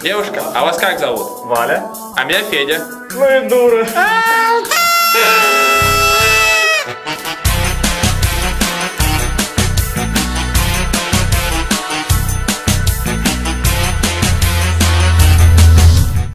Девушка, а вас как зовут? Валя. А меня Федя. Ну и дура. А!